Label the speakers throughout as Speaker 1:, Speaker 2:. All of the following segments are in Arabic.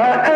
Speaker 1: Uh,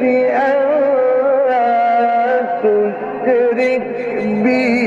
Speaker 1: بأن تشرك بي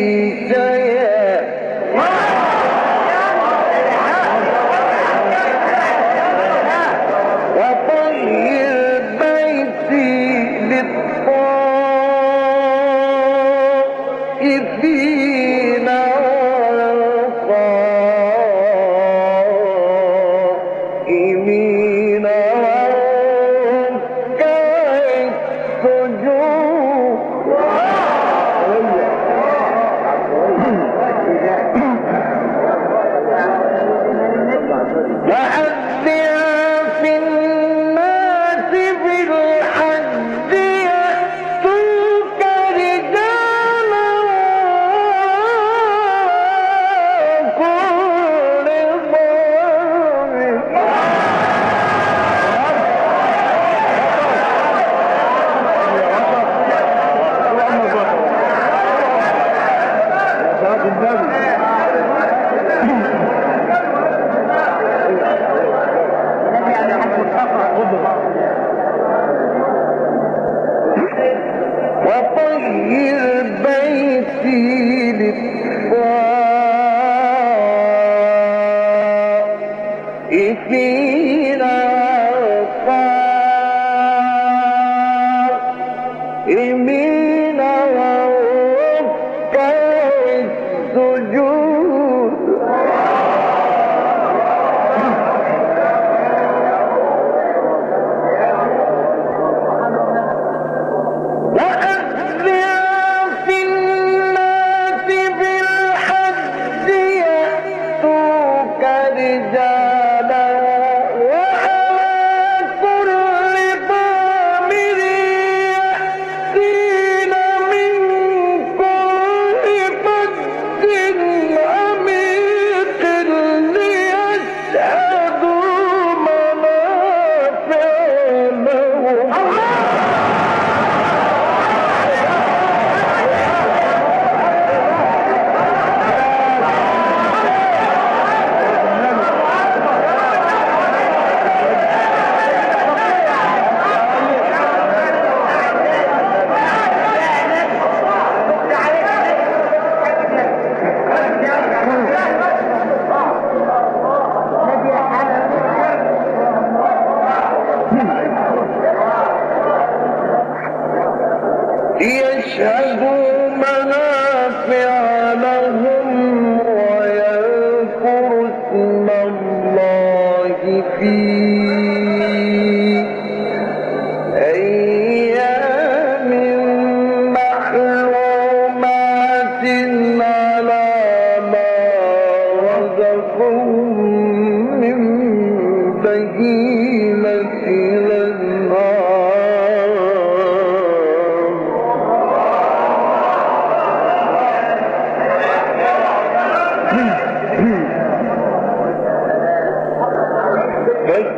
Speaker 1: Yes, I.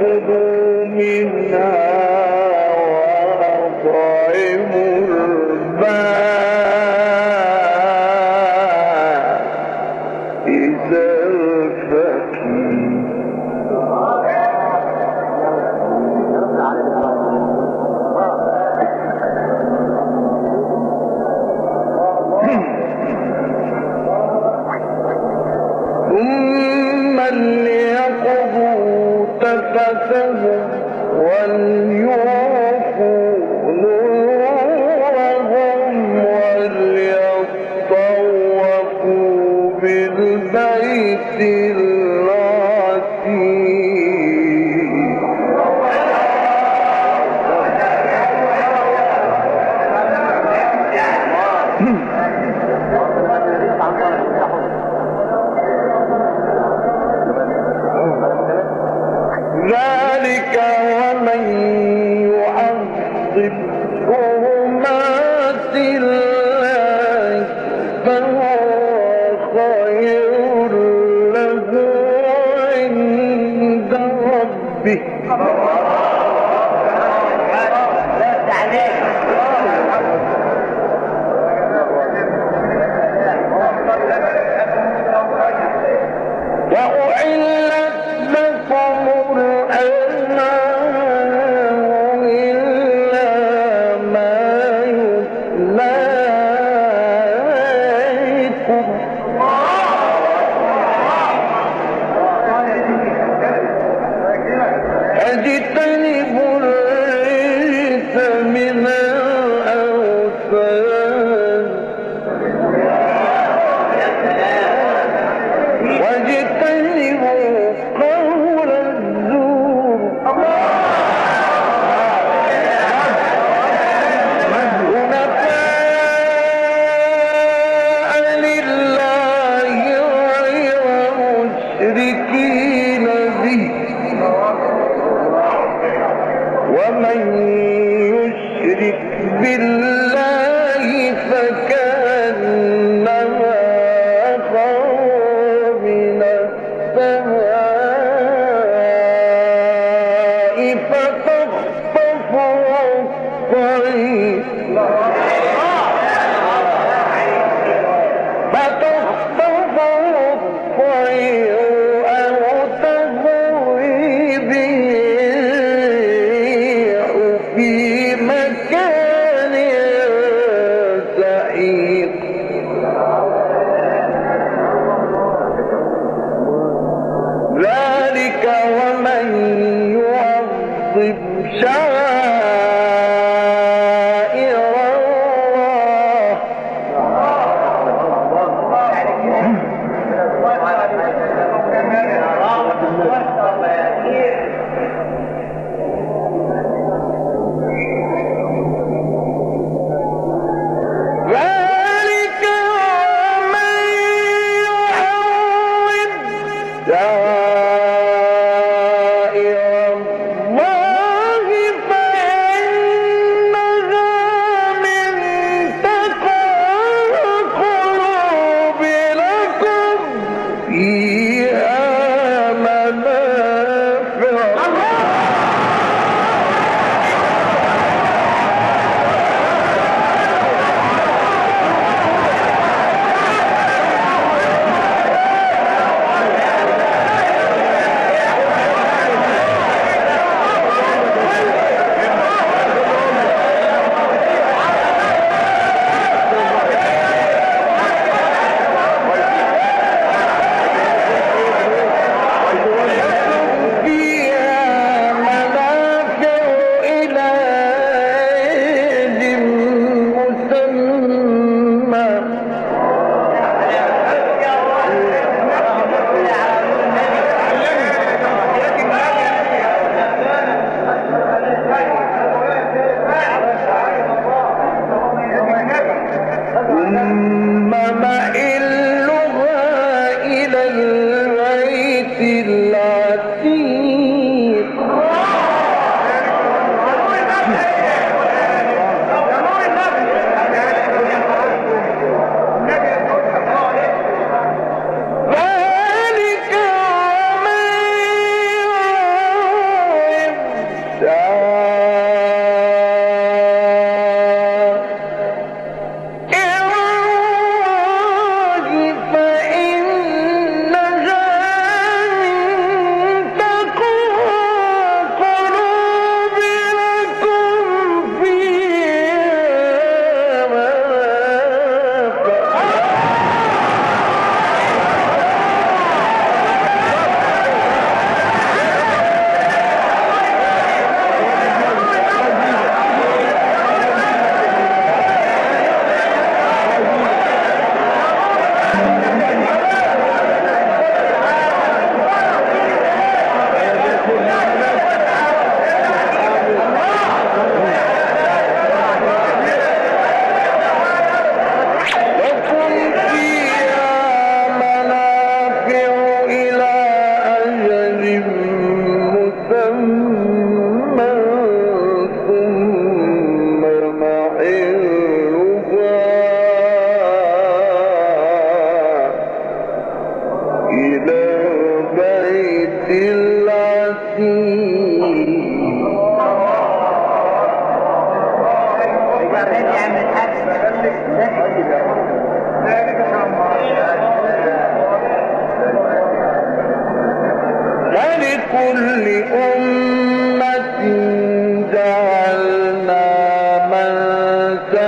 Speaker 1: ثم ليقضوا des الطير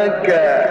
Speaker 1: Okay. Uh,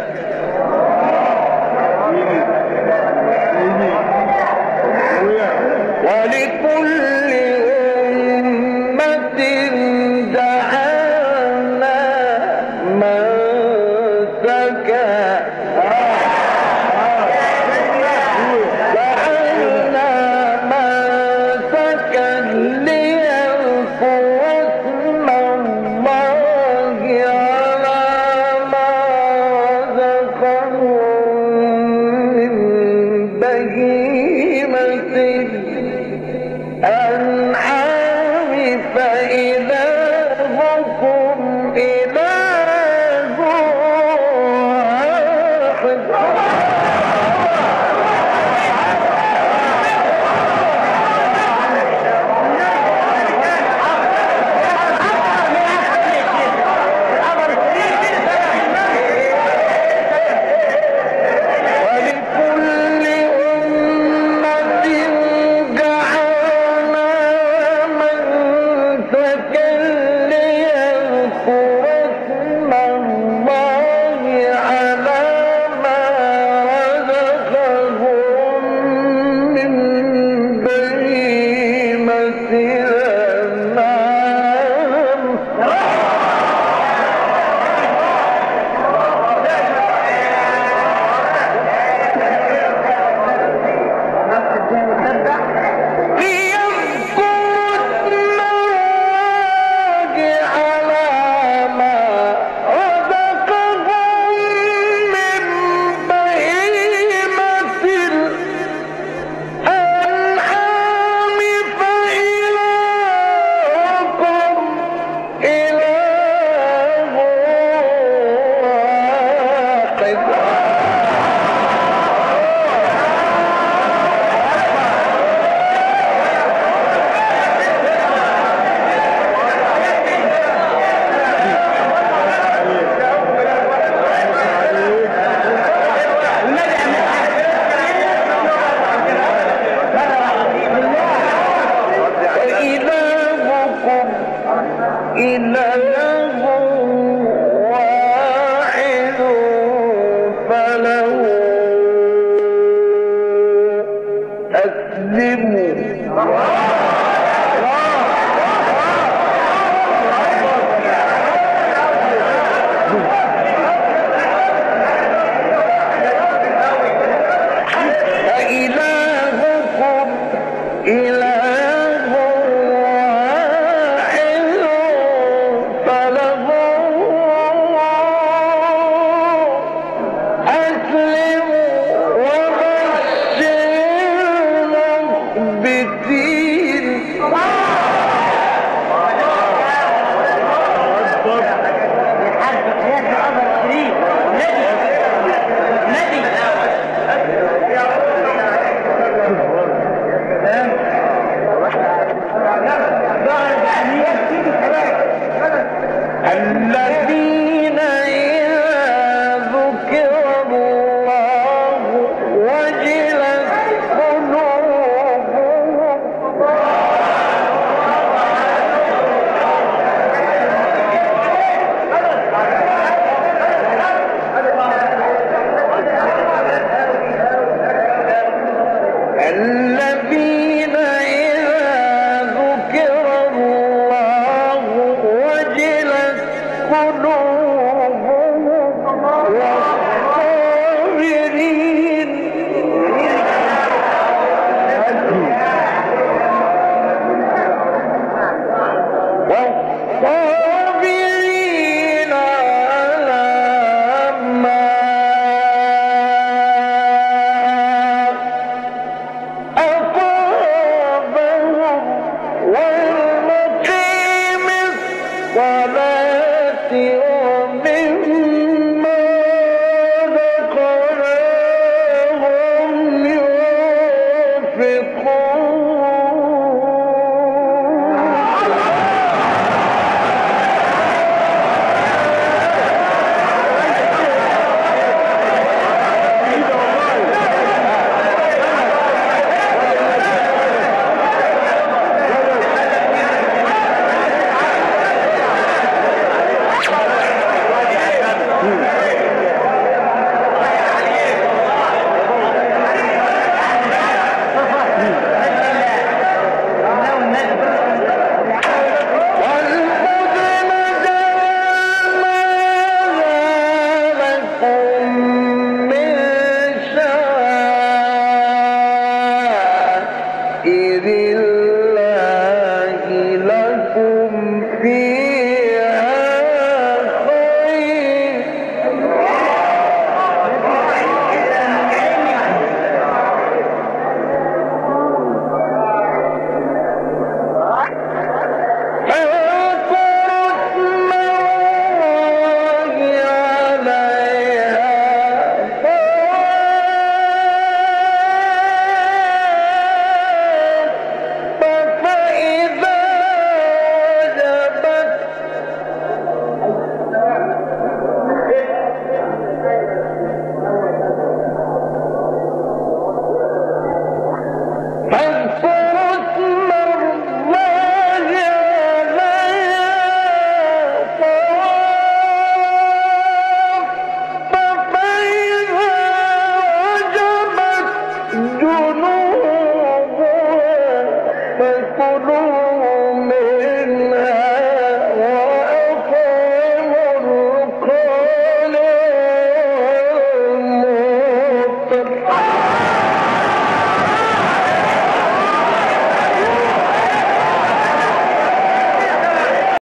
Speaker 1: see